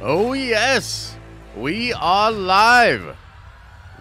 Oh, yes, we are live.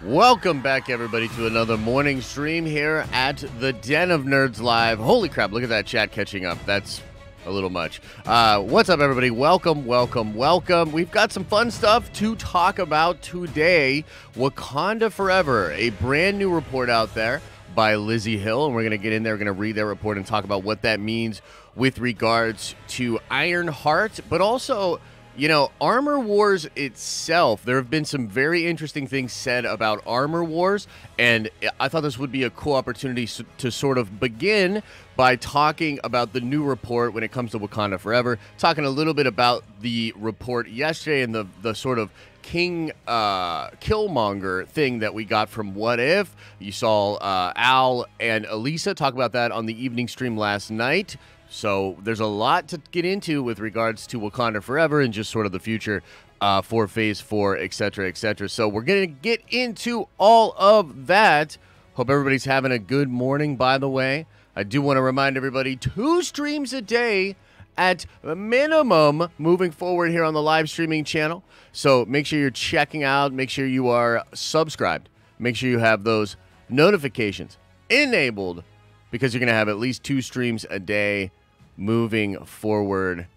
Welcome back, everybody, to another morning stream here at the Den of Nerds Live. Holy crap, look at that chat catching up. That's a little much. Uh, what's up, everybody? Welcome, welcome, welcome. We've got some fun stuff to talk about today. Wakanda Forever, a brand new report out there by Lizzie Hill, and we're going to get in there, we're going to read that report and talk about what that means with regards to Ironheart, but also you know, Armor Wars itself, there have been some very interesting things said about Armor Wars, and I thought this would be a cool opportunity to sort of begin by talking about the new report when it comes to Wakanda Forever, talking a little bit about the report yesterday and the, the sort of King uh, Killmonger thing that we got from What If. You saw uh, Al and Elisa talk about that on the evening stream last night. So there's a lot to get into with regards to Wakanda Forever and just sort of the future uh, for Phase 4, et cetera, et cetera. So we're going to get into all of that. Hope everybody's having a good morning, by the way. I do want to remind everybody two streams a day at minimum moving forward here on the live streaming channel. So make sure you're checking out, make sure you are subscribed, make sure you have those notifications enabled because you're going to have at least two streams a day moving forward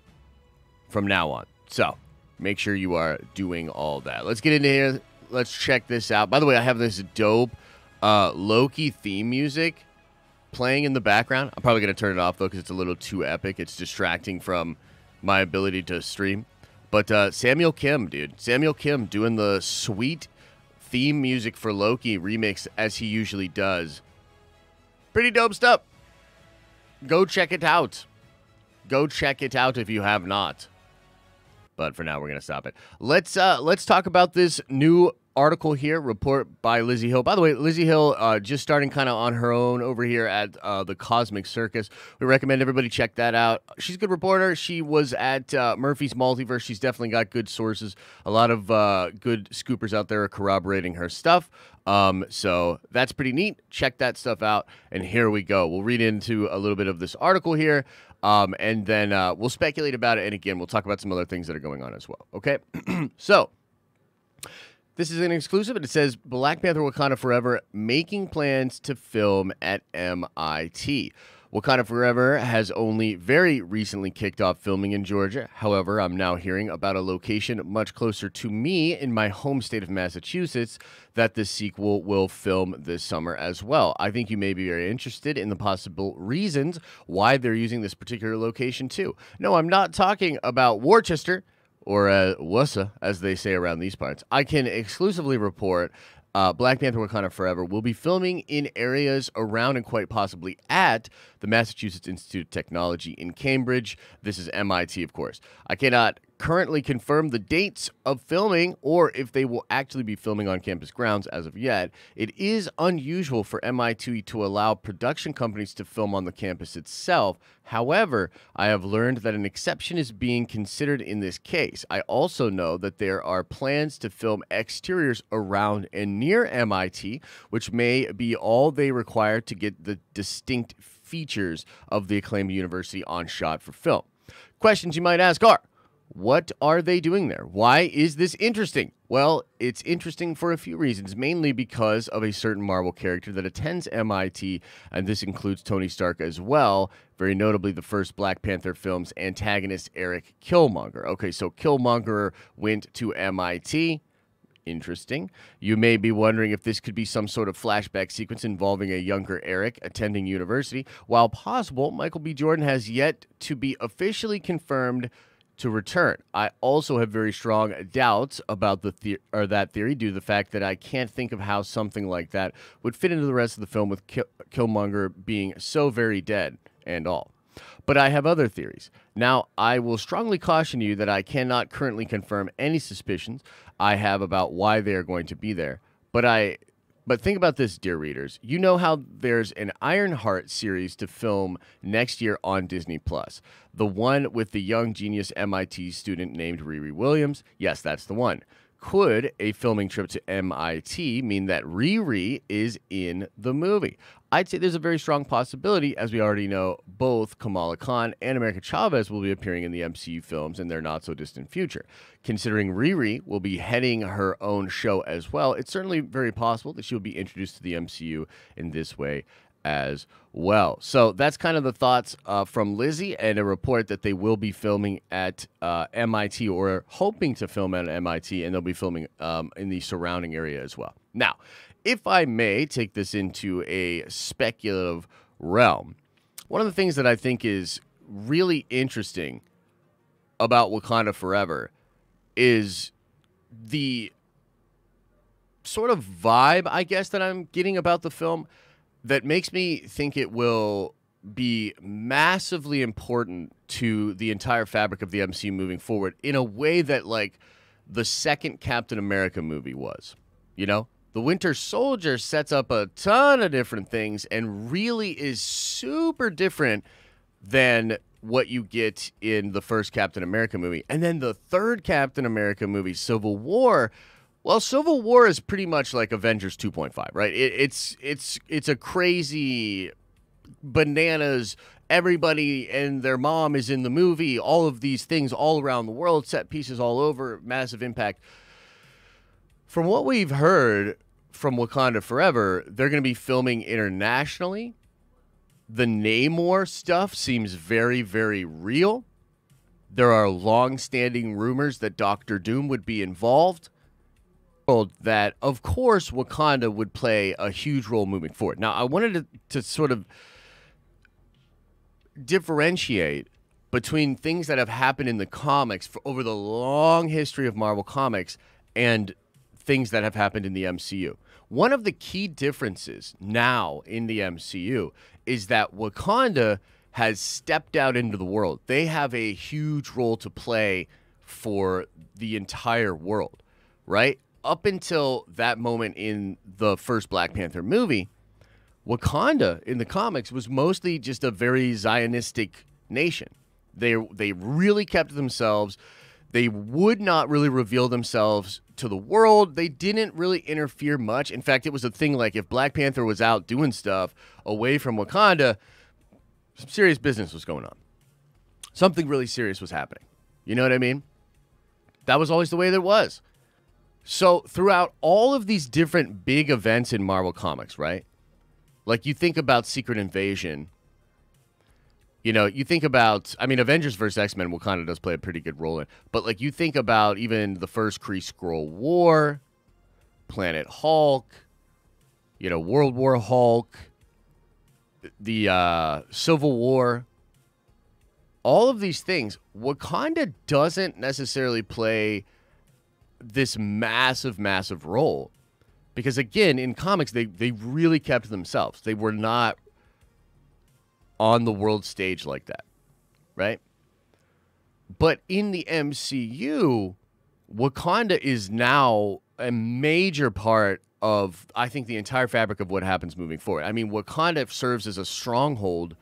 from now on. So make sure you are doing all that. Let's get into here. Let's check this out. By the way, I have this dope uh, Loki theme music playing in the background. I'm probably going to turn it off though because it's a little too epic. It's distracting from my ability to stream. But uh, Samuel Kim, dude, Samuel Kim doing the sweet theme music for Loki remix as he usually does. Pretty dope stuff. Go check it out. Go check it out if you have not. But for now, we're gonna stop it. Let's uh, let's talk about this new article here, report by Lizzie Hill. By the way, Lizzie Hill uh, just starting kind of on her own over here at uh, the Cosmic Circus. We recommend everybody check that out. She's a good reporter. She was at uh, Murphy's Multiverse. She's definitely got good sources. A lot of uh, good scoopers out there are corroborating her stuff. Um, so that's pretty neat. Check that stuff out. And here we go. We'll read into a little bit of this article here. Um, and then uh, we'll speculate about it. And again, we'll talk about some other things that are going on as well. Okay. so this is an exclusive, and it says Black Panther Wakanda Forever making plans to film at MIT. Wakanda Forever has only very recently kicked off filming in Georgia. However, I'm now hearing about a location much closer to me in my home state of Massachusetts that the sequel will film this summer as well. I think you may be very interested in the possible reasons why they're using this particular location too. No, I'm not talking about Worcester or uh, Wussa, as they say around these parts, I can exclusively report uh, Black Panther Wakanda Forever will be filming in areas around and quite possibly at the Massachusetts Institute of Technology in Cambridge. This is MIT, of course. I cannot currently confirm the dates of filming or if they will actually be filming on campus grounds as of yet. It is unusual for MIT to allow production companies to film on the campus itself. However, I have learned that an exception is being considered in this case. I also know that there are plans to film exteriors around and near MIT, which may be all they require to get the distinct features of the acclaimed university on shot for film. Questions you might ask are what are they doing there? Why is this interesting? Well, it's interesting for a few reasons, mainly because of a certain Marvel character that attends MIT, and this includes Tony Stark as well, very notably the first Black Panther film's antagonist, Eric Killmonger. Okay, so Killmonger went to MIT. Interesting. You may be wondering if this could be some sort of flashback sequence involving a younger Eric attending university. While possible, Michael B. Jordan has yet to be officially confirmed to return. I also have very strong doubts about the, the- or that theory due to the fact that I can't think of how something like that would fit into the rest of the film with Kill- Killmonger being so very dead and all. But I have other theories. Now, I will strongly caution you that I cannot currently confirm any suspicions I have about why they are going to be there. But I but think about this, dear readers. You know how there's an Ironheart series to film next year on Disney Plus. The one with the young genius MIT student named Riri Williams? Yes, that's the one. Could a filming trip to MIT mean that Riri is in the movie? I'd say there's a very strong possibility, as we already know, both Kamala Khan and America Chavez will be appearing in the MCU films in their not so distant future. Considering Riri will be heading her own show as well, it's certainly very possible that she will be introduced to the MCU in this way as well. So that's kind of the thoughts uh, from Lizzie and a report that they will be filming at uh, MIT or hoping to film at MIT, and they'll be filming um, in the surrounding area as well. Now, if I may take this into a speculative realm, one of the things that I think is really interesting about Wakanda Forever is the sort of vibe, I guess, that I'm getting about the film that makes me think it will be massively important to the entire fabric of the MCU moving forward in a way that, like, the second Captain America movie was. You know, the Winter Soldier sets up a ton of different things and really is super different than what you get in the first Captain America movie. And then the third Captain America movie, Civil War, well, Civil War is pretty much like Avengers 2.5, right? It, it's it's it's a crazy bananas everybody and their mom is in the movie, all of these things all around the world, set pieces all over, massive impact. From what we've heard from Wakanda Forever, they're going to be filming internationally. The Namor stuff seems very, very real. There are long standing rumors that Doctor Doom would be involved. That, of course, Wakanda would play a huge role moving forward. Now, I wanted to, to sort of differentiate between things that have happened in the comics for, over the long history of Marvel Comics and things that have happened in the MCU. One of the key differences now in the MCU is that Wakanda has stepped out into the world. They have a huge role to play for the entire world, right? Up until that moment in the first Black Panther movie, Wakanda in the comics was mostly just a very Zionistic nation. They they really kept themselves they would not really reveal themselves to the world. They didn't really interfere much. In fact, it was a thing like if Black Panther was out doing stuff away from Wakanda, some serious business was going on. Something really serious was happening. You know what I mean? That was always the way that it was. So, throughout all of these different big events in Marvel Comics, right? Like you think about Secret Invasion you know, you think about, I mean, Avengers vs. X Men Wakanda does play a pretty good role in, but like you think about even the first Kree Skrull War, Planet Hulk, you know, World War Hulk, the uh, Civil War, all of these things, Wakanda doesn't necessarily play this massive, massive role. Because again, in comics, they, they really kept themselves. They were not on the world stage like that, right? But in the MCU, Wakanda is now a major part of, I think, the entire fabric of what happens moving forward. I mean, Wakanda serves as a stronghold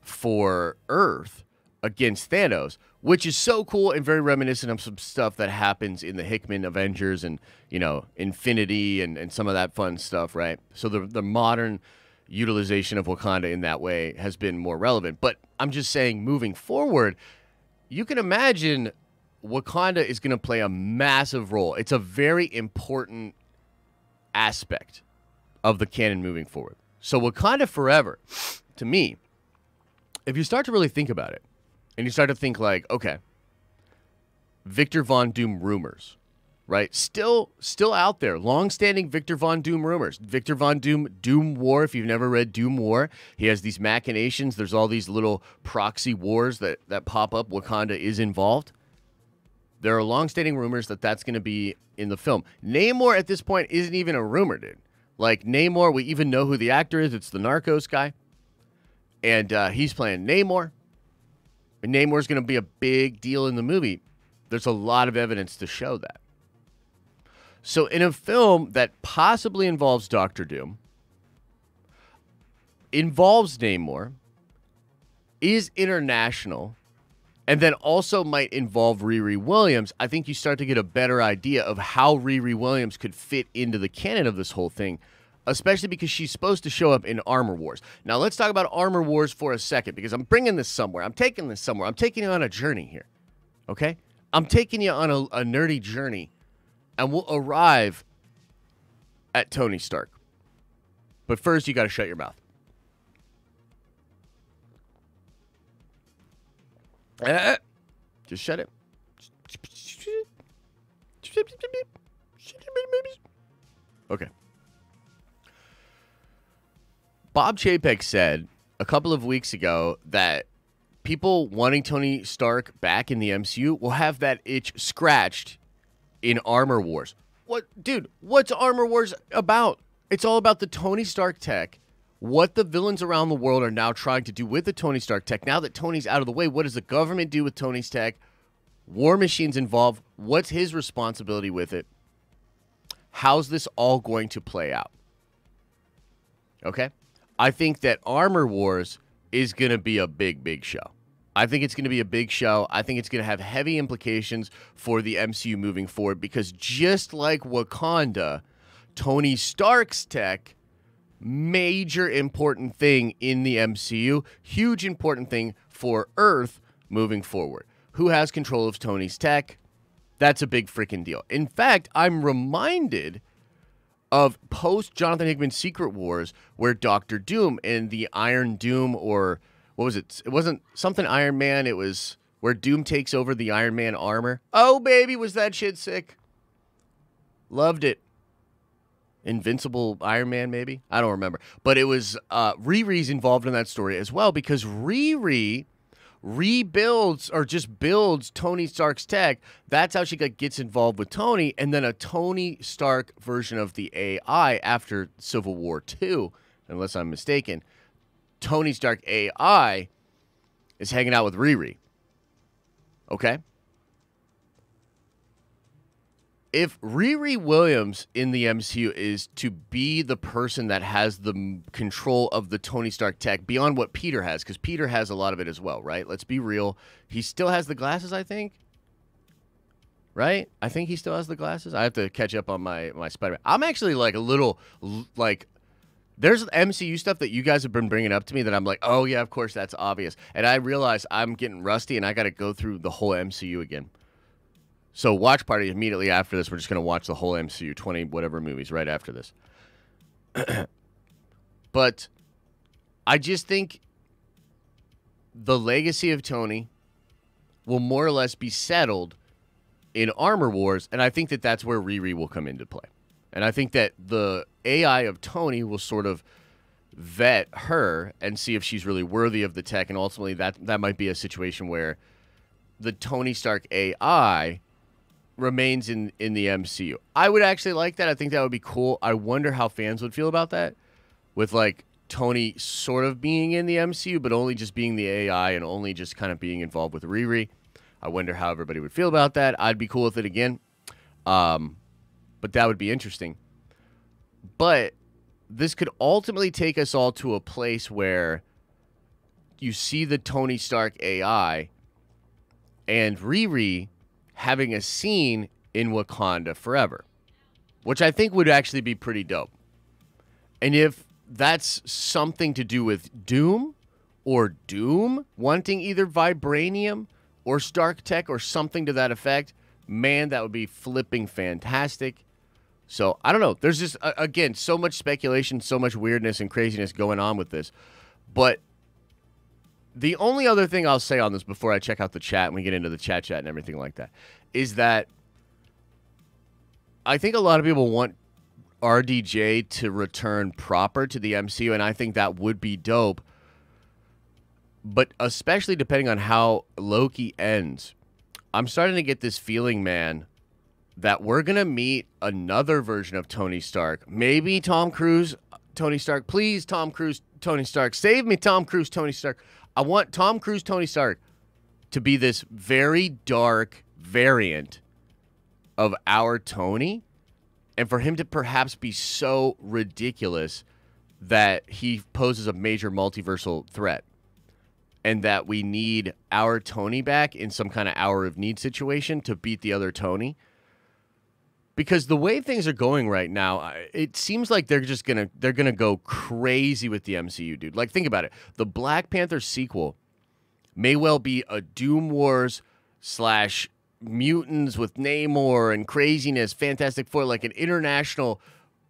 for Earth against Thanos, which is so cool and very reminiscent of some stuff that happens in the Hickman Avengers and, you know, Infinity and, and some of that fun stuff, right? So the, the modern utilization of Wakanda in that way has been more relevant. But I'm just saying, moving forward, you can imagine Wakanda is going to play a massive role. It's a very important aspect of the canon moving forward. So, Wakanda Forever, to me, if you start to really think about it, and you start to think like, okay, Victor Von Doom rumors, right? Still, still out there. Long-standing Victor Von Doom rumors. Victor Von Doom, Doom War. If you've never read Doom War, he has these machinations. There's all these little proxy wars that that pop up. Wakanda is involved. There are long-standing rumors that that's going to be in the film. Namor at this point isn't even a rumor, dude. Like Namor, we even know who the actor is. It's the Narcos guy, and uh, he's playing Namor. And Namor's going to be a big deal in the movie. There's a lot of evidence to show that. So, in a film that possibly involves Doctor Doom, involves Namor, is international, and then also might involve Riri Williams, I think you start to get a better idea of how Riri Williams could fit into the canon of this whole thing especially because she's supposed to show up in Armor Wars. Now, let's talk about Armor Wars for a second because I'm bringing this somewhere. I'm taking this somewhere. I'm taking you on a journey here. Okay? I'm taking you on a, a nerdy journey, and we'll arrive at Tony Stark. But first, you got to shut your mouth. Eh, Just shut it. Okay. Bob Chapek said a couple of weeks ago that people wanting Tony Stark back in the MCU will have that itch scratched in Armor Wars. What, dude? What's Armor Wars about? It's all about the Tony Stark tech. What the villains around the world are now trying to do with the Tony Stark tech. Now that Tony's out of the way, what does the government do with Tony's tech? War Machine's involved. What's his responsibility with it? How's this all going to play out? Okay. I think that Armor Wars is going to be a big, big show. I think it's going to be a big show. I think it's going to have heavy implications for the MCU moving forward because just like Wakanda, Tony Stark's tech, major important thing in the MCU, huge important thing for Earth moving forward. Who has control of Tony's tech? That's a big freaking deal. In fact, I'm reminded of post Jonathan Hickman Secret Wars where Doctor Doom and the Iron Doom or what was it? It wasn't something Iron Man, it was where Doom takes over the Iron Man armor. Oh baby, was that shit sick? Loved it. Invincible Iron Man, maybe? I don't remember. But it was uh Riri's involved in that story as well because Riri rebuilds or just builds Tony Stark's tech. That's how she gets involved with Tony, and then a Tony Stark version of the AI after Civil War II, unless I'm mistaken. Tony Stark AI is hanging out with Riri. Okay? if Riri Williams in the MCU is to be the person that has the control of the Tony Stark tech beyond what Peter has, because Peter has a lot of it as well, right? Let's be real. He still has the glasses, I think. Right? I think he still has the glasses. I have to catch up on my my Spider-Man. I'm actually like a little like there's MCU stuff that you guys have been bringing up to me that I'm like, oh yeah, of course that's obvious, and I realize I'm getting rusty and I got to go through the whole MCU again. So watch party immediately after this. We're just gonna watch the whole MCU, twenty whatever movies right after this. but I just think the legacy of Tony will more or less be settled in Armor Wars, and I think that that's where Riri will come into play. And I think that the AI of Tony will sort of vet her and see if she's really worthy of the tech, and ultimately that that might be a situation where the Tony Stark AI remains in in the MCU. I would actually like that. I think that would be cool. I wonder how fans would feel about that with like Tony sort of being in the MCU but only just being the AI and only just kind of being involved with Riri. I wonder how everybody would feel about that. I'd be cool with it again. Um but that would be interesting. But this could ultimately take us all to a place where you see the Tony Stark AI and Riri having a scene in Wakanda forever, which I think would actually be pretty dope. And if that's something to do with Doom or Doom wanting either vibranium or Stark Tech or something to that effect, man, that would be flipping fantastic. So I don't know. There's just again so much speculation, so much weirdness and craziness going on with this. But the only other thing I'll say on this before I check out the chat and we get into the chat chat and everything like that is that I think a lot of people want RDJ to return proper to the MCU, and I think that would be dope. But especially depending on how Loki ends, I'm starting to get this feeling, man, that we're going to meet another version of Tony Stark. Maybe Tom Cruise, Tony Stark. Please, Tom Cruise, Tony Stark. Save me, Tom Cruise, Tony Stark. I want Tom Cruise, Tony Stark to be this very dark variant of our Tony and for him to perhaps be so ridiculous that he poses a major multiversal threat and that we need our Tony back in some kind of hour of need situation to beat the other Tony. Because the way things are going right now, it seems like they're just gonna they're gonna go crazy with the MCU, dude. Like, think about it. The Black Panther sequel may well be a Doom Wars slash mutants with Namor and craziness, Fantastic Four, like an international,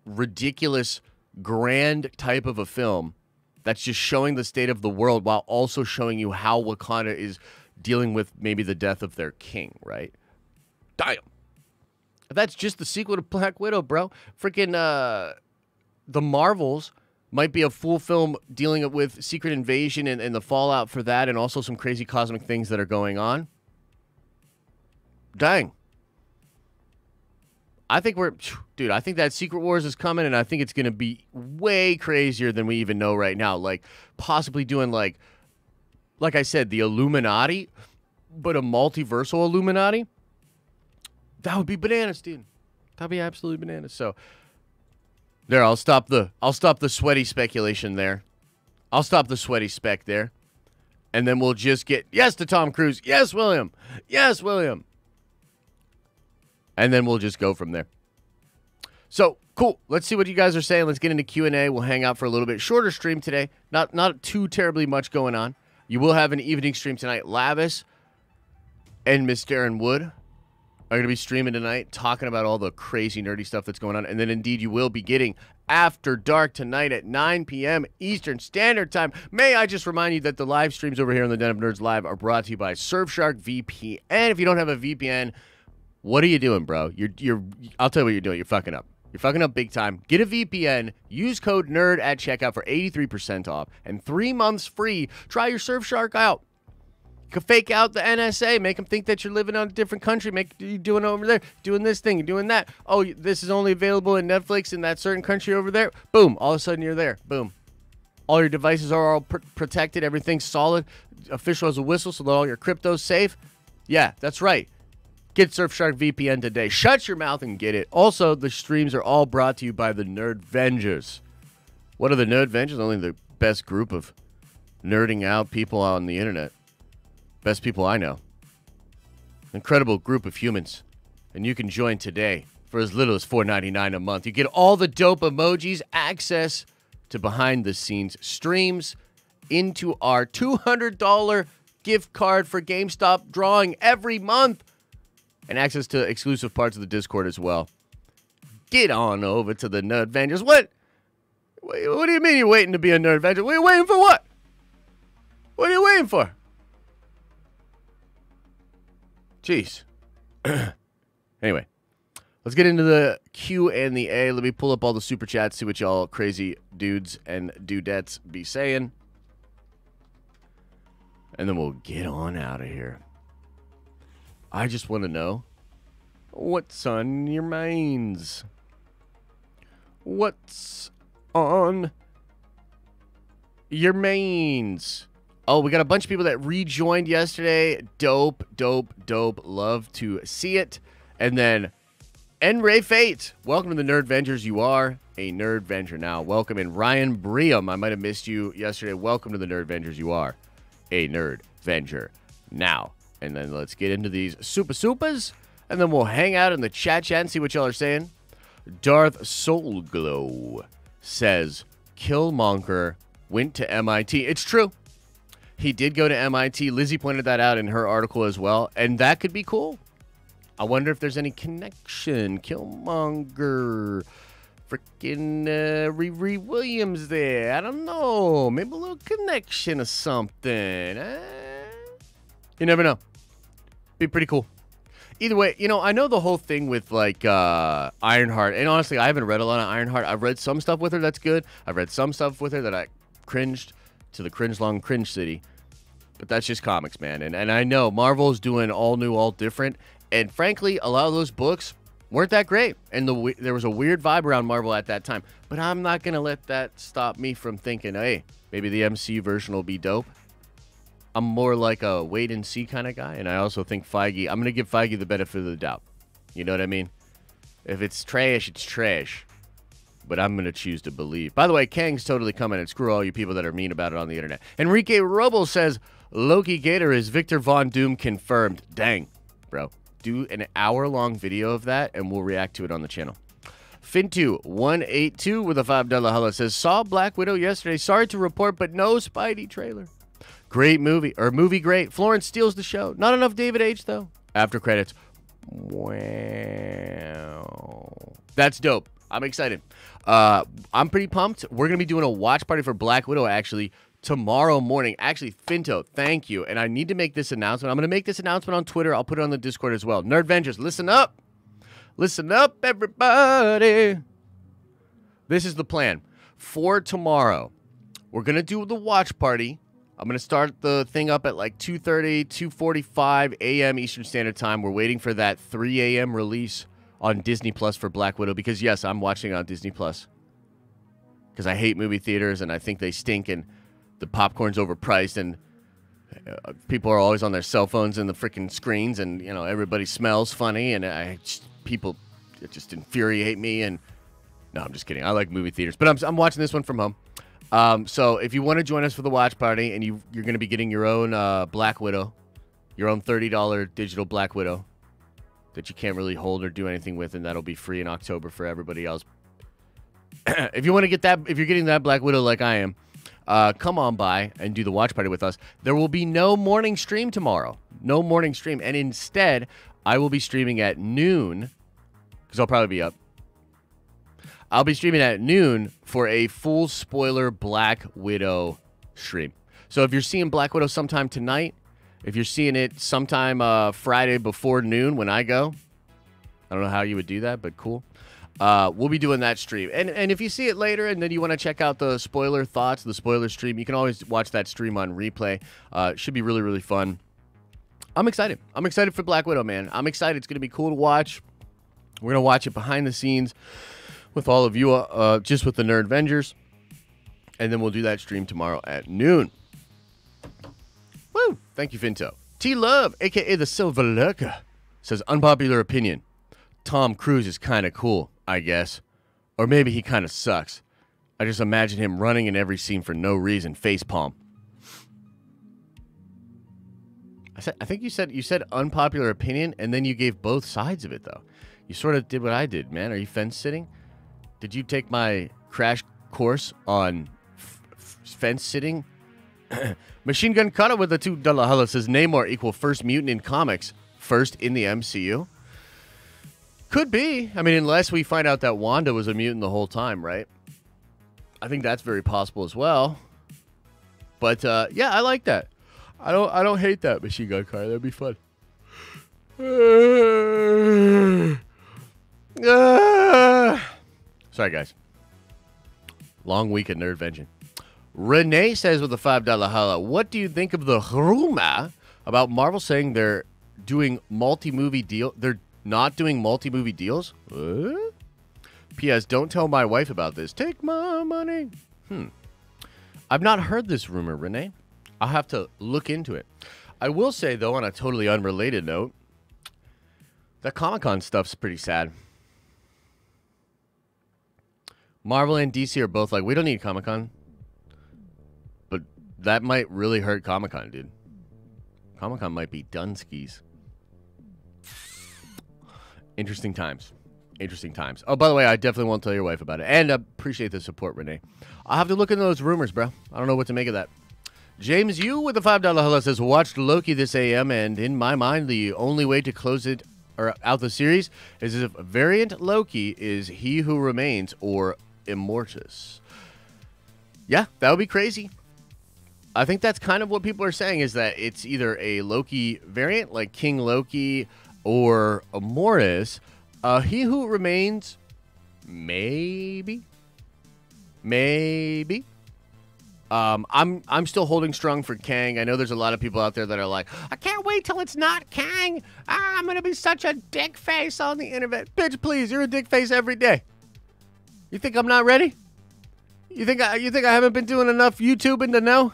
ridiculous, grand type of a film that's just showing the state of the world while also showing you how Wakanda is dealing with maybe the death of their king, right? Damn. That's just the sequel to Black Widow, bro, freaking uh, the Marvels might be a full film dealing with Secret Invasion and, and the fallout for that, and also some crazy cosmic things that are going on. Dang. I think we're, dude. I think that Secret Wars is coming, and I think it's gonna be way crazier than we even know right now. Like possibly doing like, like I said, the Illuminati, but a multiversal Illuminati. That would be bananas, dude. That'd be absolutely bananas. So, there, I'll stop the, I'll stop the sweaty speculation there. I'll stop the sweaty spec there, and then we'll just get yes to Tom Cruise, yes William, yes William and then we'll just go from there. So cool. Let's see what you guys are saying. Let's get into Q and A. We'll hang out for a little bit. Shorter stream today. Not not too terribly much going on. You will have an evening stream tonight. Lavis and Miss Darren Wood are going to be streaming tonight, talking about all the crazy nerdy stuff that's going on. And then indeed, you will be getting After Dark tonight at 9 p.m. Eastern Standard Time. May I just remind you that the live streams over here on the Den of Nerds Live are brought to you by Surfshark VPN. If you don't have a VPN, what are you doing, bro? You're you're I'll tell you what you're doing. You're fucking up. You're fucking up big time. Get a VPN. Use code NERD at checkout for 83% off and three months free. Try your Surfshark out. Fake out the NSA, make them think that you're living on a different country, make you doing over there, doing this thing, doing that. Oh, this is only available in Netflix in that certain country over there. Boom! All of a sudden you're there. Boom! All your devices are all pr- protected. Everything's solid. Official as a whistle, so that all your crypto's safe. Yeah, that's right. Get Surfshark VPN today. Shut your mouth and get it. Also, the streams are all brought to you by the Nerd Vengers. What are the Nerd Vengers? Only the best group of nerding out people on the internet. Best people I know. Incredible group of humans. And you can join today for as little as $4.99 a month. You get all the dope emojis, access to behind the scenes streams, into our $200 gift card for GameStop drawing every month and access to exclusive parts of the Discord as well. Get on over to the Nerd Vengers. What? What do you mean you're waiting to be a Nerd Venger? What are you waiting for what? What are you waiting for? Jeez. anyway, let's get into the Q and the A. Let me pull up all the super chats, see what y'all crazy dudes and dudettes be saying. And then we'll get on out of here. I just want to know what's on your minds. What's on your mains? Oh, we got a bunch of people that rejoined yesterday. Dope, dope, dope. Love to see it. And then N Ray Fate. Welcome to the Nerd Vengers. You are a Nerd Venger now. Welcome. in Ryan Bream. I might have missed you yesterday. Welcome to the Nerd Vengers. You are a Nerd Venger now. And then let's get into these super supas. And then we'll hang out in the chat chat and see what y'all are saying. Darth Soulglow says Killmonger went to MIT. It's true. He did go to MIT. Lizzie pointed that out in her article as well. And that could be cool. I wonder if there's any connection. Killmonger. Freaking uh, Riri Williams there. I don't know. Maybe a little connection or something. Eh? You never know. Be pretty cool. Either way, you know, I know the whole thing with like uh, Ironheart, and honestly, I haven't read a lot of Ironheart. I've read some stuff with her that's good. I've read some stuff with her that I cringed to the cringe long cringe city. But that's just comics, man. And and I know Marvel's doing all new, all different. And frankly, a lot of those books weren't that great. And the there was a weird vibe around Marvel at that time. But I'm not gonna let that stop me from thinking, hey, maybe the MCU version will be dope. I'm more like a wait and see kind of guy, and I also think Feige. I'm gonna give Feige the benefit of the doubt. You know what I mean? If it's trash, it's trash. But I'm gonna choose to believe. By the way, Kang's totally coming, and screw all you people that are mean about it on the internet. Enrique Robles says Loki Gator is Victor Von Doom confirmed. Dang, bro, do an hour long video of that and we'll react to it on the channel. Fintu182 with a $5 holla says, Saw Black Widow yesterday. Sorry to report, but no Spidey trailer. Great movie, or movie great. Florence steals the show. Not enough David H, though. After credits. Wow. That's dope. I'm excited. Uh, I'm pretty pumped. We're to be doing a watch party for Black Widow, actually, tomorrow morning. Actually, Finto, thank you. And I need to make this announcement. I'm going to make this announcement on Twitter. I'll put it on the Discord as well. Nerd Vengers, listen up. Listen up, everybody. This is the plan. For tomorrow, we're going to do the watch party. I'm going to start the thing up at like 2.30, 2.45 a.m. Eastern Standard Time. We're waiting for that 3 a.m. release on Disney Plus for Black Widow because, yes, I'm watching on Disney Plus because I hate movie theaters and I think they stink and the popcorn's overpriced and uh, people are always on their cell phones and the freaking screens and, you know, everybody smells funny and I just, people it just infuriate me and no, I'm just kidding. I like movie theaters, but I'm, I'm watching this one from home. Um, so if you want to join us for the watch party and you you're going to be getting your own uh, Black Widow, your own thirty dollar digital Black Widow that you can't really hold or do anything with, and that'll be free in October for everybody else. if you want to get that, if you're getting that Black Widow like I am, uh, come on by and do the watch party with us. There will be no morning stream tomorrow, no morning stream, and instead I will be streaming at noon because I'll probably be up I'll be streaming at noon for a full spoiler Black Widow stream. So if you're seeing Black Widow sometime tonight, if you're seeing it sometime uh, Friday before noon when I go, I don't know how you would do that, but cool. Uh, we'll be doing that stream. And and if you see it later and then you want to check out the spoiler thoughts, the spoiler stream, you can always watch that stream on replay. Uh, it should be really, really fun. I'm excited. I'm excited for Black Widow, man. I'm excited. It's going to be cool to watch. We're going to watch it behind the scenes with all of you, uh, uh, just with the Nerd Vengers. And then we'll do that stream tomorrow at noon. Woo! Thank you, Finto. T Love, aka the Silver Lurker, says unpopular opinion. Tom Cruise is kind of cool, I guess. Or maybe he kind of sucks. I just imagine him running in every scene for no reason, face palm. I said I think you said you said unpopular opinion and then you gave both sides of it though. You sort of did what I did, man. Are you fence sitting? Did you take my crash course on fence sitting? Machine Gun Cutter with the two holla says Namor equal first mutant in comics, first in the MCU. Could be. I mean, unless we find out that Wanda was a mutant the whole time, right? I think that's very possible as well. But uh, yeah, I like that. I don't. I don't hate that Machine Gun Cutter. That'd be fun. Sorry, guys. Long week at Nerd Vengeance. Renee says with a $5 holla, what do you think of the rumor about Marvel saying they're doing multi-movie deal? They're not doing multi-movie deals? What? P.S. Don't tell my wife about this. Take my money. Hmm. I've not heard this rumor, Renee. I'll have to look into it. I will say, though, on a totally unrelated note, that Comic Con stuff's pretty sad. Marvel and DC are both like, we don't need Comic Con. That might really hurt Comic Con, dude. Comic Con might be done skis. Interesting times. Interesting times. Oh, by the way, I definitely won't tell your wife about it. And I appreciate the support, Renee. I'll have to look into those rumors, bro. I don't know what to make of that. James you with a $5 hello says, watched Loki this AM, and in my mind, the only way to close it or out the series is if variant Loki is He Who Remains or Immortus. Yeah, that would be crazy. I think that's kind of what people are saying is that it's either a Loki variant like King Loki or Immortus. Uh, he who remains, maybe, maybe. Um, I'm I'm still holding strong for Kang. I know there's a lot of people out there that are like, I can't wait till it's not Kang. Ah, I'm gonna be such a dick face on the internet. Bitch, please, you're a dick face every day. You think I'm not ready? You think I you think I haven't been doing enough YouTubing to know?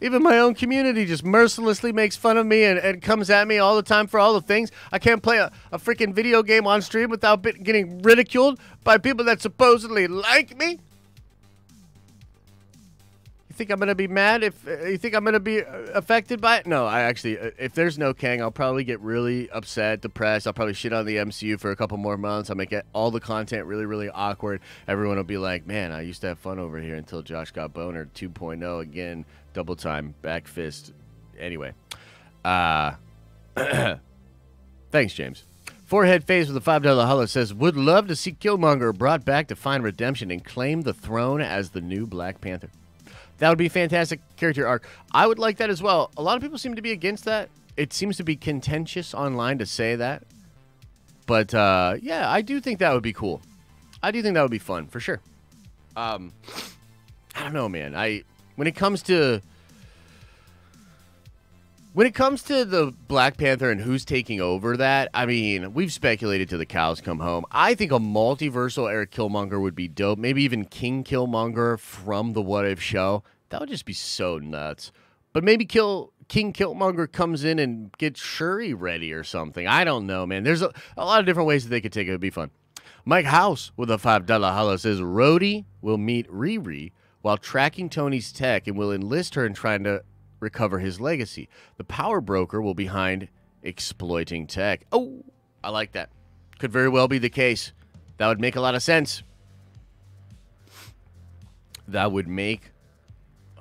Even my own community just mercilessly makes fun of me and, and comes at me all the time for all the things. I can't play a, a freaking video game on stream without getting ridiculed by people that supposedly like me. You think I'm gonna be mad if uh, you think I'm gonna be uh, affected by it? No, I actually, uh, if there's no Kang, I'll probably get really upset, depressed. I'll probably shit on the MCU for a couple more months. I'll make it, all the content really, really awkward. Everyone will be like, "Man, I used to have fun over here until Josh got boner 2.0 again, double time, back fist." Anyway, uh, thanks, James. Forehead face with a $5 hollow says, Would love to see Killmonger brought back to find redemption and claim the throne as the new Black Panther. That would be fantastic character arc. I would like that as well. A lot of people seem to be against that. It seems to be contentious online to say that. But uh, yeah, I do think that would be cool. I do think that would be fun for sure. Um, I don't know, man. I when it comes to when it comes to the Black Panther and who's taking over that, I mean, we've speculated till the cows come home. I think a multiversal Eric Killmonger would be dope. Maybe even King Killmonger from the What If show. That would just be so nuts. But maybe Kill King Killmonger comes in and gets Shuri ready or something. I don't know, man. There's a, a lot of different ways that they could take it. It'd be fun. Mike House with a $5 holla says Rhodey will meet Riri while tracking Tony's tech and will enlist her in trying to recover his legacy. The power broker will be behind exploiting tech. Oh, I like that. Could very well be the case. That would make a lot of sense. That would make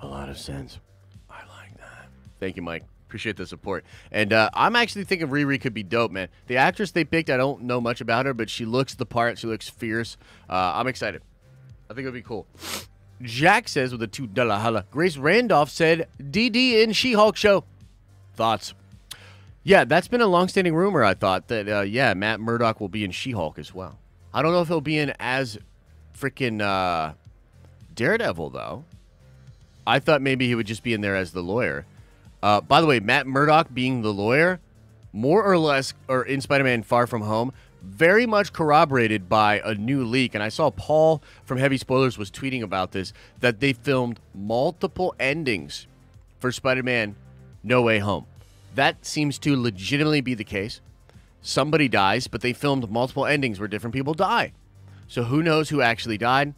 a lot of sense. I like that. Thank you, Mike. Appreciate the support. And uh, I'm actually thinking Riri could be dope, man. The actress they picked, I don't know much about her, but she looks the part. She looks fierce. Uh, I'm excited. I think it would be cool. Jack says with a two dollar holla. Grace Randolph said DD in She Hulk show. Thoughts? Yeah, that's been a long-standing rumor. I thought that uh, yeah, Matt Murdock will be in She Hulk as well. I don't know if he'll be in as freaking uh, Daredevil though. I thought maybe he would just be in there as the lawyer. Uh, by the way, Matt Murdock being the lawyer, more or less, or in Spider-Man: Far From Home, very much corroborated by a new leak. And I saw Paul from Heavy Spoilers was tweeting about this that they filmed multiple endings for Spider Man No Way Home. That seems to legitimately be the case. Somebody dies, but they filmed multiple endings where different people die. So who knows who actually died?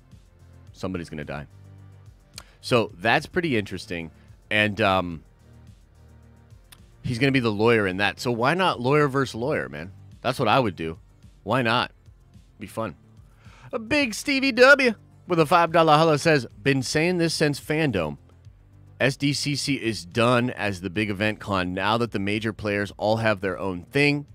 Somebody's going to die. So that's pretty interesting. And um, he's going to be the lawyer in that. So why not lawyer versus lawyer, man? That's what I would do. Why not? Be fun. A big Stevie W with a $5 hello says, Been saying this since fandom. SDCC is done as the big event con now that the major players all have their own thing.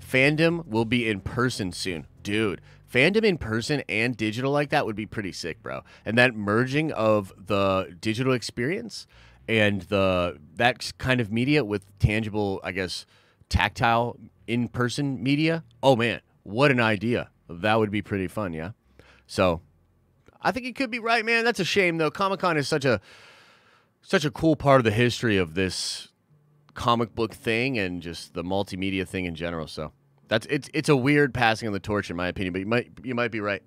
Fandom will be in person soon. Dude, fandom in person and digital like that would be pretty sick, bro. And that merging of the digital experience and the that kind of media with tangible, I guess, tactile in-person media. Oh man, what an idea. That would be pretty fun, yeah? So I think he could be right, man. That's a shame though. Comic Con is such a such a cool part of the history of this comic book thing and just the multimedia thing in general. So that's it's it's a weird passing of the torch in my opinion, but you might you might be right.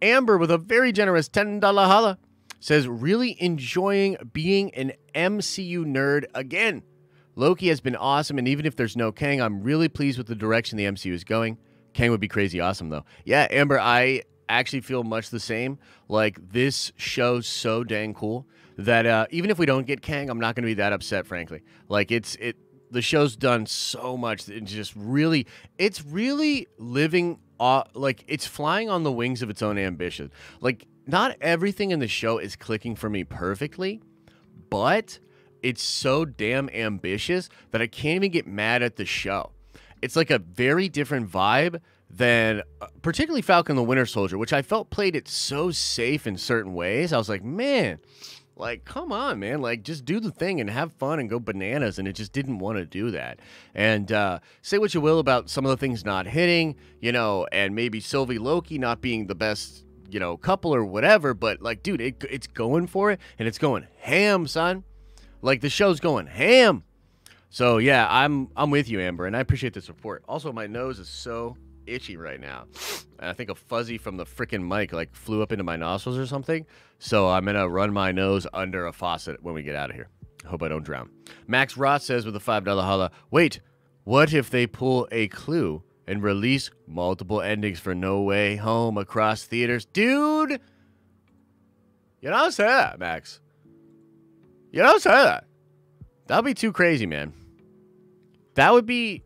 Amber with a very generous ten dollar holla says really enjoying being an MCU nerd again. Loki has been awesome, and even if there's no Kang, I'm really pleased with the direction the MCU is going. Kang would be crazy awesome though. Yeah, Amber, I actually feel much the same. Like this show's so dang cool that uh, even if we don't get Kang, I'm not going to be that upset, frankly. Like it's it. The show's done so much. It's just really, it's really living. Uh, like it's flying on the wings of its own ambition. Like not everything in the show is clicking for me perfectly, but it's so damn ambitious that I can't even get mad at the show it's like a very different vibe than uh, particularly Falcon the Winter Soldier, which I felt played it so safe in certain ways. I was like, man, like come on, man, like just do the thing and have fun and go bananas, and it just didn't want to do that. And uh, say what you will about some of the things not hitting, you know, and maybe Sylvie Loki not being the best. You know, couple or whatever, but like, dude, it, it's going for it and it's going ham, son. Like the show's going ham. So yeah, I'm I'm with you, Amber, and I appreciate the support. Also, my nose is so itchy right now. And I think a fuzzy from the freaking mic like flew up into my nostrils or something. So I'm gonna run my nose under a faucet when we get out of here. Hope I don't drown. Max Roth says with a five dollar holla, wait, what if they pull a clue and release multiple endings for No Way Home across theaters? Dude! You what I'm saying, Max? You don't say that. That would be too crazy, man. That would be.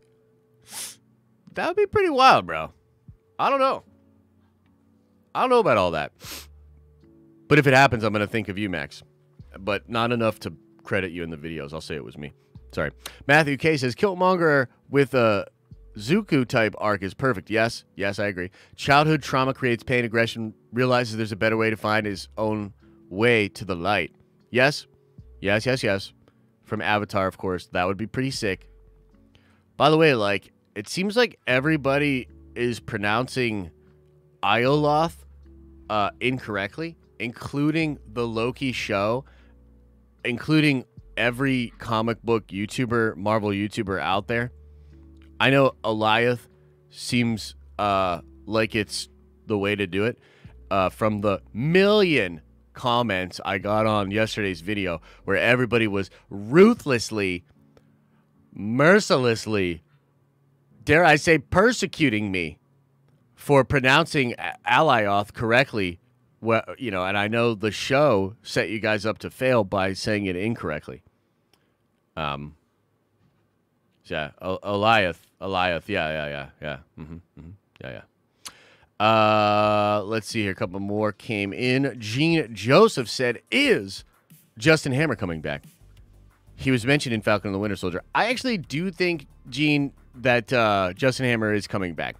That would be pretty wild, bro. I don't know. I don't know about all that. But if it happens, I'm going to think of you, Max. But not enough to credit you in the videos. I'll say it was me. Sorry. Matthew K says Killmonger with a Zuko type arc is perfect. Yes, yes, I agree. Childhood trauma creates pain, aggression, realizes there's a better way to find his own way to the light. Yes, yes, yes, yes. From Avatar, of course. That would be pretty sick. By the way, like, it seems like everybody is pronouncing Ioloth uh, incorrectly, including the Loki show, including every comic book YouTuber, Marvel YouTuber out there. I know Eliath seems uh, like it's the way to do it. Uh, from the million comments I got on yesterday's video, where everybody was ruthlessly, mercilessly, dare I say, persecuting me for pronouncing Alioth correctly. Well, you know, and I know the show set you guys up to fail by saying it incorrectly. Um, yeah, Eliath, Eliath, yeah, yeah, yeah, yeah, mm-hmm, mm-hmm. yeah, yeah. Uh, let's see here. A couple more came in. Gene Joseph said, "Is Justin Hammer coming back?" He was mentioned in Falcon and the Winter Soldier. I actually do think Gene that uh, Justin Hammer is coming back.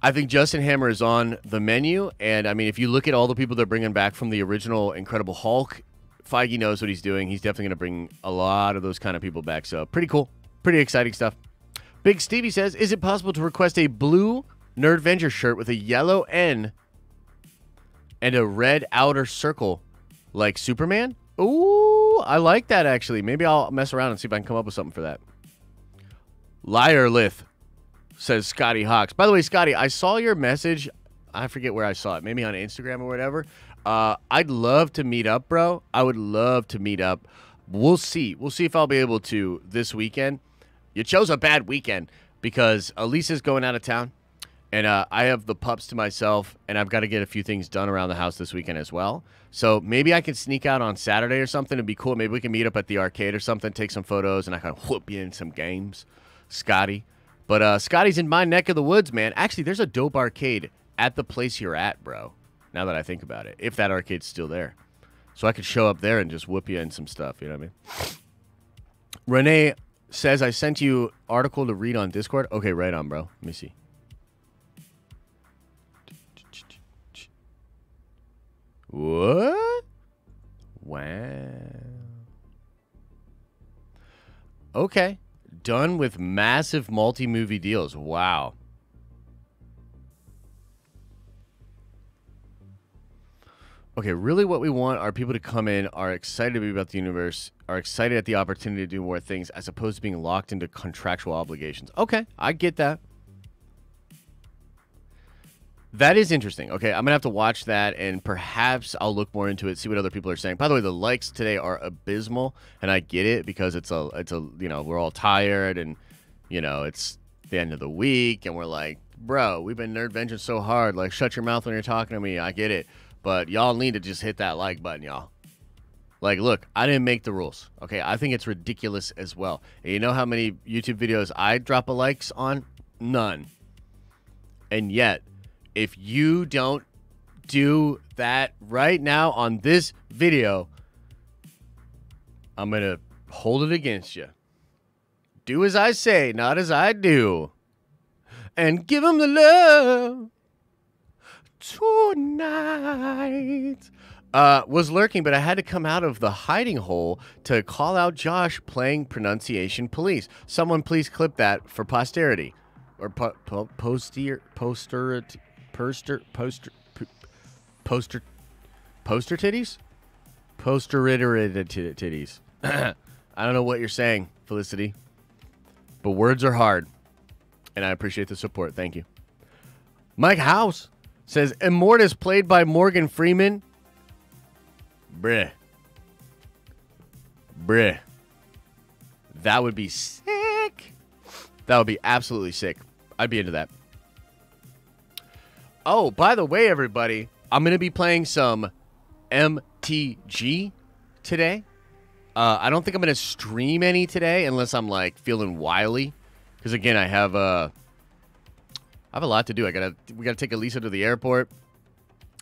I think Justin Hammer is on the menu, and I mean, if you look at all the people they're bringing back from the original Incredible Hulk, Feige knows what he's doing. He's definitely going to bring a lot of those kind of people back. So pretty cool. Pretty exciting stuff. Big Stevie says, "Is it possible to request a blue Nerdvenger shirt with a yellow N and a red outer circle, like Superman?" Ooh, I like that actually. Maybe I'll mess around and see if I can come up with something for that. Liar Lith says Scotty Hawks. By the way, Scotty, I saw your message. I forget where I saw it. Maybe on Instagram or whatever. Uh, I'd love to meet up, bro. I would love to meet up. We'll see. We'll see if I'll be able to this weekend. You chose a bad weekend because Elisa's going out of town, and uh, I have the pups to myself, and I've got to get a few things done around the house this weekend as well. So maybe I can sneak out on Saturday or something. It'd be cool. Maybe we can meet up at the arcade or something, take some photos, and I can whoop you in some games, Scotty. But uh, Scotty's in my neck of the woods, man. Actually, there's a dope arcade at the place you're at, bro. Now that I think about it, if that arcade's still there, so I could show up there and just whoop you in some stuff. You know what I mean? Renee says I sent you article to read on Discord. Okay, right on, bro. Let me see. What? Wow. Okay. Done with massive multi movie deals. Wow. okay, really what we want are people to come in, are excited to be about the universe, are excited at the opportunity to do more things as opposed to being locked into contractual obligations. Okay, I get that. That is interesting. Okay, I'm gonna have to watch that, and perhaps I'll look more into it, see what other people are saying. By the way, the likes today are abysmal, and I get it because it's a, it's a, you know, we're all tired, and you know, it's the end of the week, and we're like, bro, we've been nerd vengeance so hard. Like, shut your mouth when you're talking to me. I get it. But y'all need to just hit that like button, y'all. Like, look, I didn't make the rules. Okay, I think it's ridiculous as well. And you know how many YouTube videos I drop a likes on? None. And yet, if you don't do that right now on this video, I'm going to hold it against you. Do as I say, not as I do. And give them the love tonight. Uh, was lurking, but I had to come out of the hiding hole to call out Josh playing pronunciation police. Someone please clip that for posterity. Or po- po- poster, poster, poster, poster, poster, poster titties? Poster titties. I don't know what you're saying, Felicity, but words are hard. And I appreciate the support. Thank you. Mike House says Immortus played by Morgan Freeman. Bruh. Bruh. That would be sick. That would be absolutely sick. I'd be into that. Oh, by the way, everybody, I'm going to be playing some MTG today. Uh, I don't think I'm gonna stream any today unless I'm like feeling wily, because again, I have uh, I have a lot to do. I gotta we gotta take Elisa to the airport,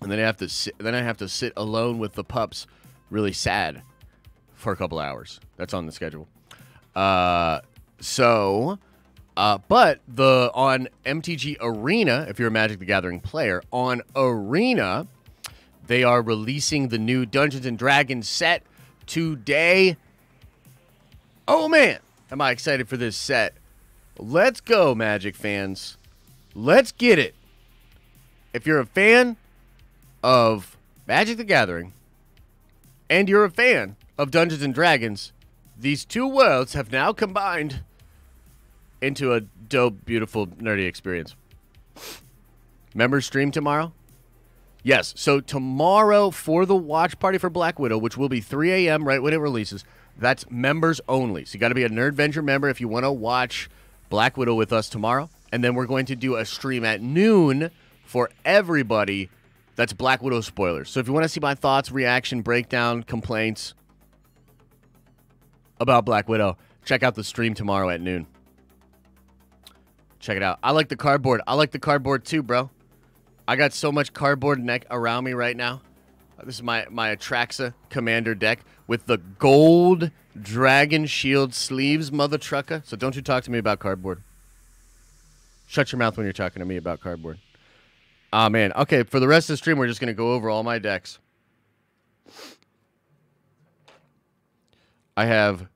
and then I have to sit, then I have to sit alone with the pups, really sad, for a couple hours. That's on the schedule. Uh, so, uh, but the on MTG Arena, if you're a Magic the Gathering player, on Arena, they are releasing the new Dungeons and Dragons set today. Oh man, am I excited for this set? Let's go, Magic fans. Let's get it. If you're a fan of Magic the Gathering and you're a fan of Dungeons and Dragons, these two worlds have now combined into a dope, beautiful, nerdy experience. Members stream tomorrow? Yes. So tomorrow for the watch party for Black Widow, which will be 3 a.m. right when it releases, that's members only. So you got to be a Nerd Venger member if you want to watch Black Widow with us tomorrow. And then we're going to do a stream at noon for everybody. That's Black Widow spoilers. So if you want to see my thoughts, reaction, breakdown, complaints about Black Widow, check out the stream tomorrow at noon. Check it out. I like the cardboard. I like the cardboard too, bro. I got so much cardboard neck around me right now. This is my, my Atraxa Commander deck with the gold Dragon Shield sleeves, mother trucker. So don't you talk to me about cardboard. Shut your mouth when you're talking to me about cardboard. Ah, man. Okay, for the rest of the stream, we're just going to go over all my decks. I have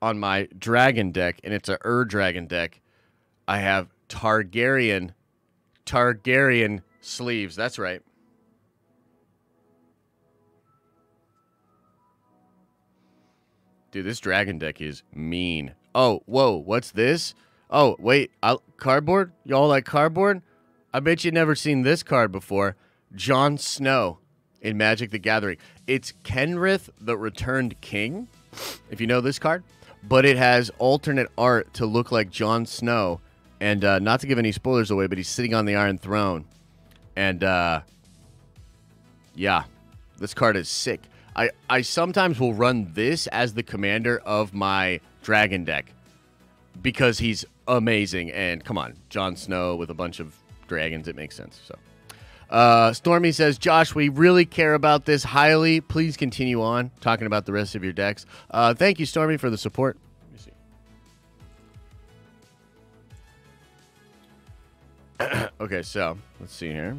on my dragon deck, and it's a Ur Dragon deck, I have Targaryen, Targaryen sleeves. That's right. Dude, this dragon deck is mean. Oh, whoa, what's this? Oh, wait, I'll, cardboard? Y'all like cardboard? I bet you never seen this card before. Jon Snow in Magic the Gathering. It's Kenrith the Returned King, if you know this card. But it has alternate art to look like Jon Snow. And uh, not to give any spoilers away, but he's sitting on the Iron Throne. And uh, yeah, this card is sick. I, I sometimes will run this as the commander of my dragon deck because he's amazing. And come on, Jon Snow with a bunch of dragons, it makes sense. So, uh, Stormy says, Josh, we really care about this highly. Please continue on talking about the rest of your decks. Uh, thank you, Stormy, for the support. okay, so let's see here.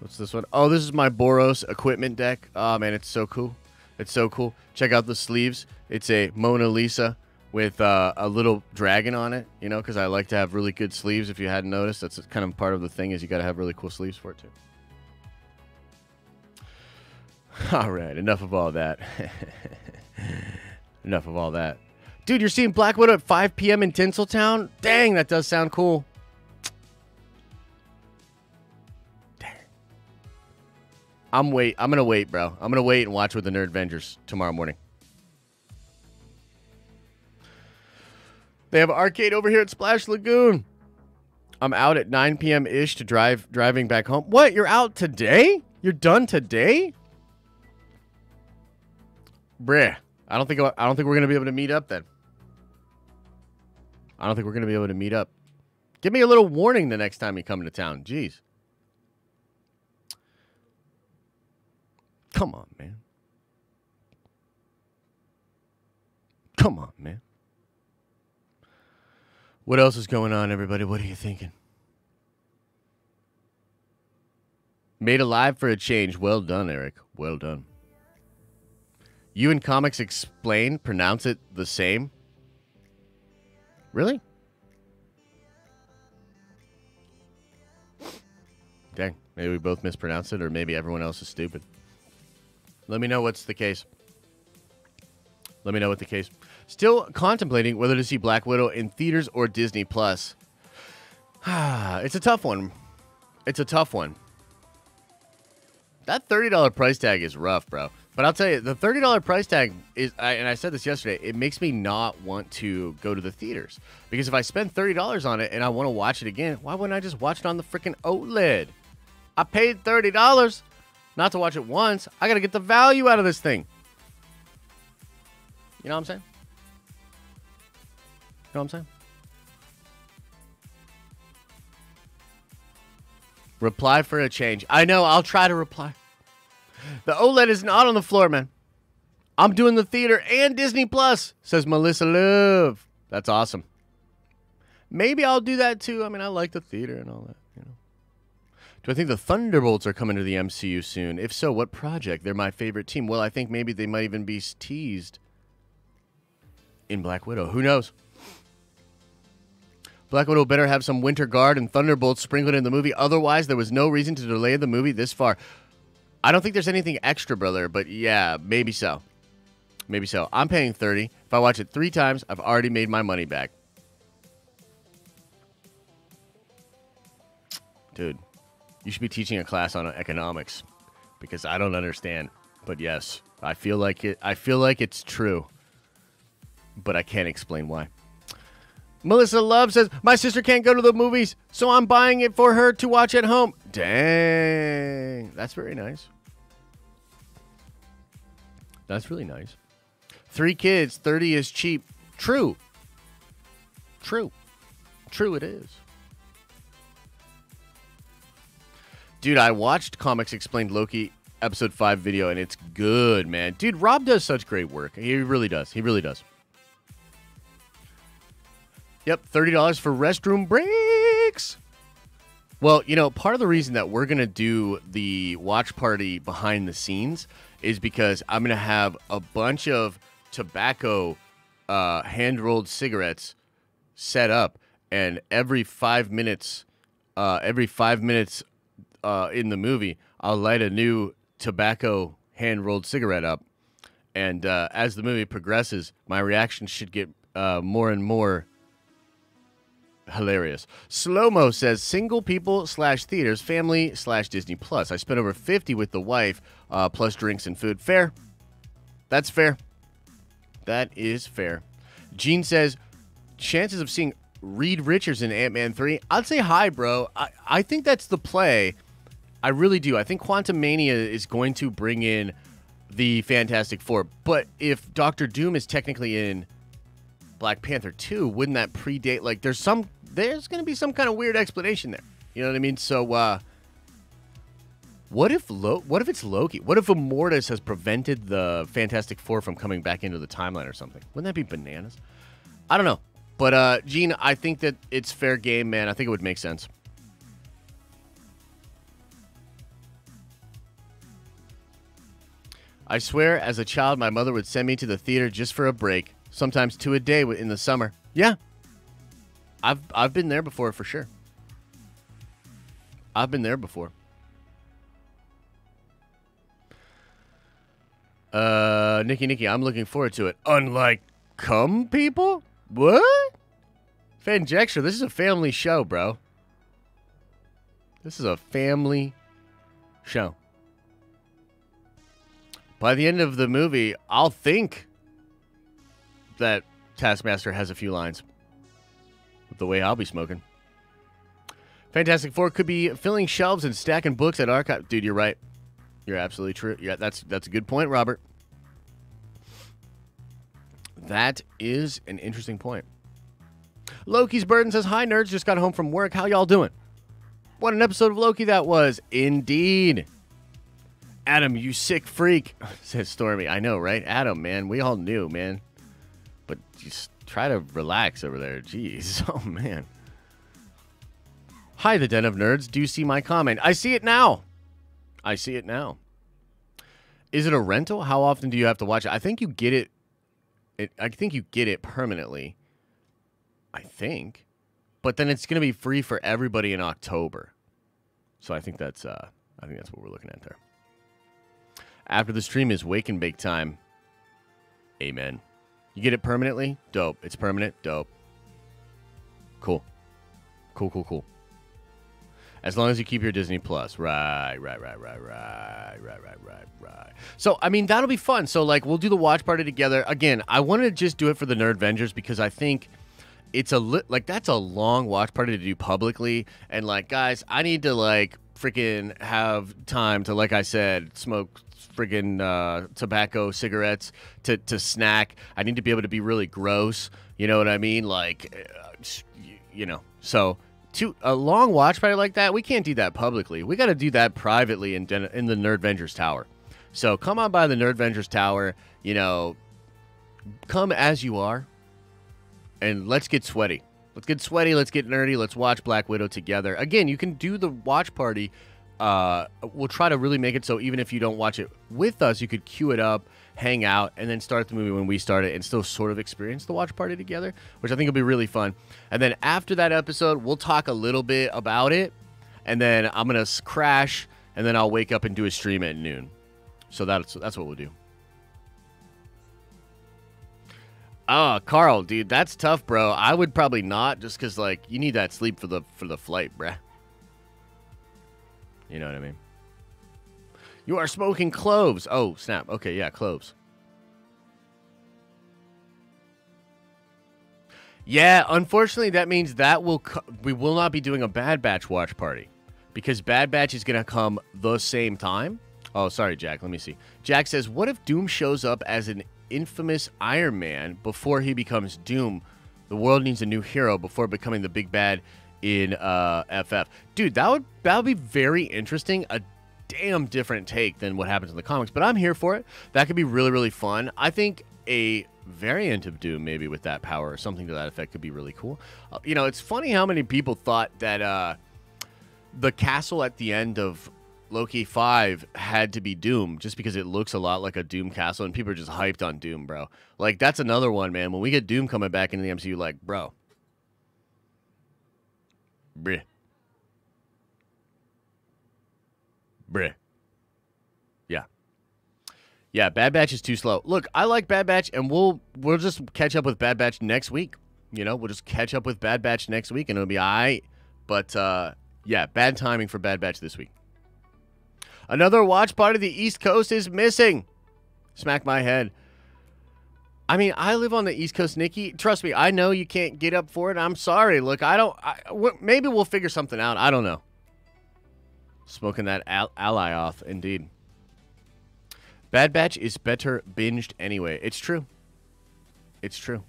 What's this one? Oh, this is my Boros equipment deck. Oh, man, it's so cool. It's so cool. Check out the sleeves. It's a Mona Lisa with uh, a little dragon on it, you know, because I like to have really good sleeves. If you hadn't noticed, that's kind of part of the thing is you got to have really cool sleeves for it too. All right, enough of all that. enough of all that. Dude, you're seeing Black Widow at 5 p.m. in Tinseltown? Dang, that does sound cool. I'm wait. I'm gonna wait, bro. I'm gonna wait and watch with the Nerd Avengers tomorrow morning. They have an arcade over here at Splash Lagoon. I'm out at 9 p.m. ish to drive driving back home. What? You're out today? You're done today? Bruh. I don't think I don't think we're gonna be able to meet up then. I don't think we're gonna be able to meet up. Give me a little warning the next time you come to town. Jeez. Come on, man. Come on, man. What else is going on, everybody? What are you thinking? Made alive for a change. Well done, Eric. Well done. You and Comics Explained pronounce it the same? Really? Dang. Maybe we both mispronounced it, or maybe everyone else is stupid. Let me know what's the case. Let me know what the case. Still contemplating whether to see Black Widow in theaters or Disney Plus. it's a tough one. It's a tough one. That $30 price tag is rough, bro. But I'll tell you, the $30 price tag is, I, and I said this yesterday, it makes me not want to go to the theaters. Because if I spend $30 on it and I want to watch it again, why wouldn't I just watch it on the freaking OLED? I paid $30 not to watch it once. I got to get the value out of this thing. You know what I'm saying? You know what I'm saying? Reply for a change. I know, I'll try to reply. The OLED is not on the floor, man. I'm doing the theater and Disney Plus, says Melissa Love. That's awesome. Maybe I'll do that too. I mean, I like the theater and all that. Do I think the Thunderbolts are coming to the MCU soon? If so, what project? They're my favorite team. Well, I think maybe they might even be teased in Black Widow. Who knows? Black Widow better have some Winter Guard and Thunderbolts sprinkled in the movie. Otherwise, there was no reason to delay the movie this far. I don't think there's anything extra, brother, but yeah, maybe so. Maybe so. I'm paying 30. If I watch it three times, I've already made my money back. Dude, you should be teaching a class on economics because I don't understand. But yes, I feel like it I feel like it's true. But I can't explain why. Melissa Love says, My sister can't go to the movies, so I'm buying it for her to watch at home. Dang. That's very nice. That's really nice. Three kids, 30 is cheap. True. True. True, it is. Dude, I watched Comics Explained Loki episode 5 video, and it's good, man. Dude, Rob does such great work. He really does. He really does. Yep, $30 for restroom breaks. Well, you know, part of the reason that we're going to do the watch party behind the scenes is because I'm going to have a bunch of tobacco uh, hand rolled cigarettes set up, and every five minutes, uh, every five minutes uh, in the movie, I'll light a new tobacco hand rolled cigarette up. And uh, as the movie progresses, my reaction should get uh, more and more hilarious. Slow mo says single people slash theaters, family slash Disney Plus. I spent over fifty with the wife, uh, plus drinks and food. Fair. That's fair. That is fair. Gene says chances of seeing Reed Richards in Ant Man three. I'd say hi, bro. I I think that's the play. I really do. I think Quantumania is going to bring in the Fantastic Four. But if Doctor Doom is technically in Black Panther 2, wouldn't that predate like there's some there's going to be some kind of weird explanation there. You know what I mean? So, uh, what if Lo- what if it's Loki? What if Immortus has prevented the Fantastic Four from coming back into the timeline or something? Wouldn't that be bananas? I don't know. But uh, Gene, I think that it's fair game, man. I think it would make sense. I swear, as a child, my mother would send me to the theater just for a break, sometimes two a day in the summer. Yeah, I've I've been there before for sure. I've been there before. Uh, Nikki, Nikki, I'm looking forward to it. Unlike come people, what? Fanjextra, this is a family show, bro. This is a family show. By the end of the movie, I'll think that Taskmaster has a few lines the way I'll be smoking. Fantastic Four could be filling shelves and stacking books at archive. Dude, you're right. You're absolutely true. Yeah, that's that's a good point, Robert. That is an interesting point. Loki's Burden says, Hi, nerds. Just got home from work. How y'all doing? What an episode of Loki that was. Indeed. Adam, you sick freak, says Stormy. I know, right? Adam, man. We all knew, man. But just Try to relax over there. Jeez. Oh, man. Hi, the Den of Nerds. Do you see my comment? I see it now. I see it now. Is it a rental? How often do you have to watch it? I think you get it, it I think you get it permanently. I think. But then it's going to be free for everybody in October. So I think that's uh I think that's what we're looking at there. After the stream is wake and bake time. Amen. You get it permanently? Dope. It's permanent? Dope. Cool. Cool, cool, cool. As long as you keep your Disney Plus. Right, right, right, right, right, right, right, right, right. So, I mean, that'll be fun. So, like, we'll do the watch party together. Again, I want to just do it for the Nerd Vengers because I think it's a li- like that's a long watch party to do publicly and like guys i need to like freaking have time to like i said smoke friggin' uh, tobacco, cigarettes to, to snack. I need to be able to be really gross. You know what I mean? Like, uh, you know. So, to a long watch party like that, we can't do that publicly. We got to do that privately in, in the Nerd Vengers Tower. So, come on by the Nerd Vengers Tower. You know, come as you are, and let's get sweaty. Let's get sweaty. Let's get nerdy. Let's watch Black Widow together. Again, you can do the watch party uh, we'll try to really make it so even if you don't watch it with us, you could queue it up, hang out, and then start the movie when we start it and still sort of experience the watch party together, which I think will be really fun. And then after that episode, we'll talk a little bit about it, and then I'm gonna crash, and then I'll wake up and do a stream at noon. So that's that's what we'll do. Oh, Carl, dude, that's tough, bro. I would probably not, just because like you need that sleep for the for the flight, bruh. You know what I mean? You are smoking cloves. Oh, snap. Okay, yeah, cloves. Yeah, unfortunately, that means that will we will not be doing a Bad Batch watch party because Bad Batch is going to come the same time. Oh, sorry, Jack. Let me see. Jack says, "What if Doom shows up as an infamous Iron Man before he becomes Doom? The world needs a new hero before becoming the big bad in uh, FF. Dude, that would that would be very interesting. A damn different take than what happens in the comics, but I'm here for it. That could be really really fun. I think a variant of Doom maybe with that power or something to that effect could be really cool. Uh, you know, it's funny how many people thought that uh, the castle at the end of Loki 5 had to be Doom just because it looks a lot like a Doom castle and people are just hyped on Doom, bro. Like that's another one, man. When we get Doom coming back into the MCU like, bro, Bruh. Bruh. Yeah. Yeah, Bad Batch is too slow. Look, I like Bad Batch, and we'll we'll just catch up with Bad Batch next week. You know, we'll just catch up with Bad Batch next week, and it'll be all right. But uh, yeah, bad timing for Bad Batch this week. Another watch party the East Coast is missing. Smack my head. I mean, I live on the East Coast, Nikki. Trust me, I know you can't get up for it. I'm sorry. Look, I don't. I, maybe we'll figure something out. I don't know. Smoking that al- ally off, indeed. Bad Batch is better binged anyway. It's true. It's true.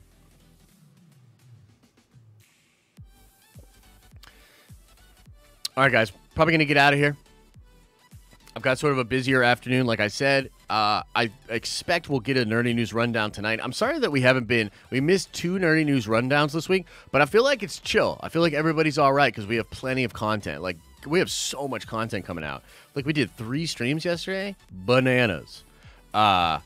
All right, guys. Probably going to get out of here. I've got sort of a busier afternoon, like I said. Uh, I expect we'll get a nerdy news rundown tonight. I'm sorry that we haven't been. We missed two nerdy news rundowns this week, but I feel like it's chill. I feel like everybody's all right because we have plenty of content. Like we have so much content coming out. Like we did three streams yesterday, bananas. Uh,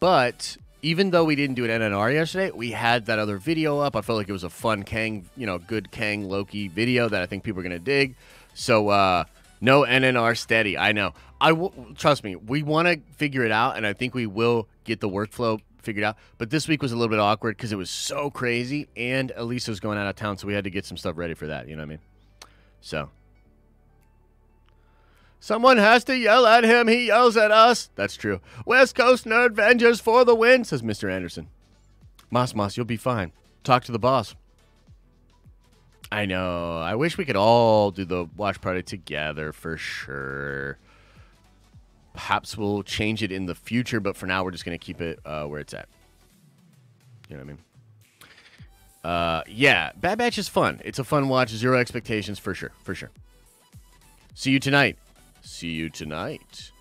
but even though we didn't do an NNR yesterday, we had that other video up. I felt like it was a fun Kang, you know, good Kang Loki video that I think people are gonna dig. So uh, no NNR steady. I know. I will trust me. We want to figure it out, and I think we will get the workflow figured out. But this week was a little bit awkward because it was so crazy, and Elisa was going out of town, so we had to get some stuff ready for that. You know what I mean? So. Someone has to yell at him. He yells at us. That's true. West Coast Nerd Vengers for the win, says Mr. Anderson. Moss Moss, you'll be fine. Talk to the boss. I know. I wish we could all do the watch party together for sure. Perhaps we'll change it in the future, but for now, we're just going to keep it uh, where it's at. You know what I mean? Uh, yeah, Bad Batch is fun. It's a fun watch. Zero expectations for sure. For sure. See you tonight. See you tonight.